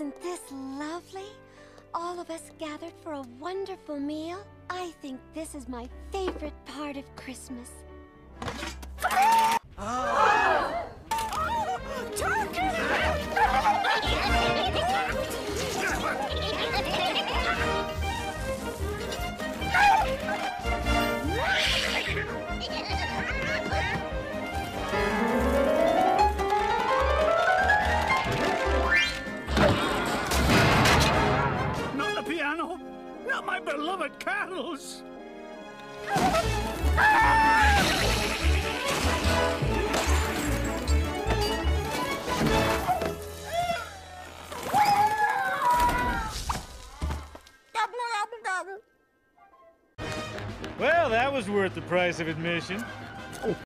Isn't this lovely? All of us gathered for a wonderful meal. I think this is my favorite part of Christmas. Piano! Not my beloved carols! Well, that was worth the price of admission.